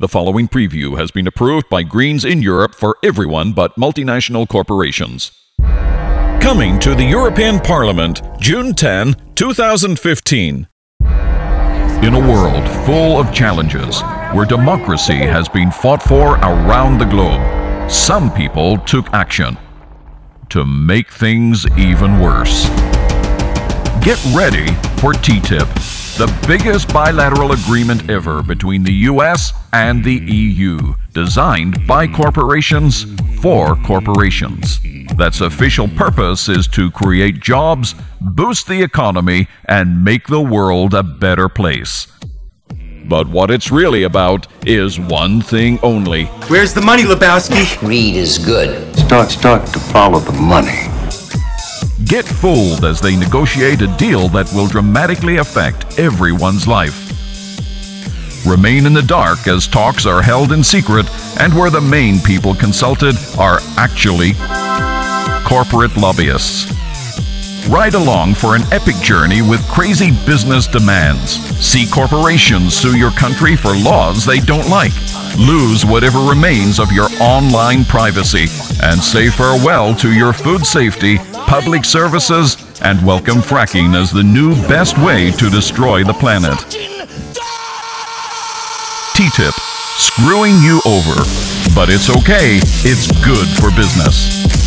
The following preview has been approved by Greens in Europe for everyone but multinational corporations. Coming to the European Parliament, June 10, 2015. In a world full of challenges, where democracy has been fought for around the globe, some people took action to make things even worse. Get ready for TTIP the biggest bilateral agreement ever between the US and the EU, designed by corporations for corporations. That's official purpose is to create jobs, boost the economy, and make the world a better place. But what it's really about is one thing only. Where's the money, Lebowski? Greed is good. Start, start to follow the money. Get fooled as they negotiate a deal that will dramatically affect everyone's life. Remain in the dark as talks are held in secret and where the main people consulted are actually corporate lobbyists. Ride along for an epic journey with crazy business demands. See corporations sue your country for laws they don't like. Lose whatever remains of your online privacy and say farewell to your food safety, public services, and welcome fracking as the new best way to destroy the planet. TTIP, screwing you over. But it's okay, it's good for business.